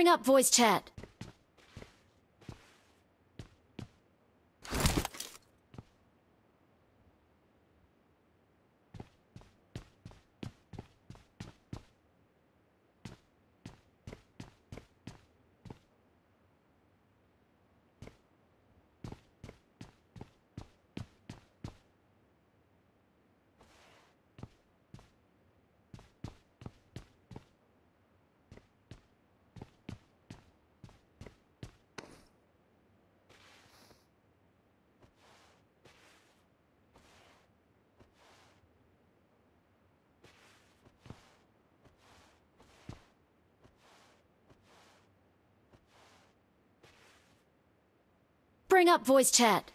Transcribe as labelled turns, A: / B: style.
A: Bring up voice chat. Bring up voice chat.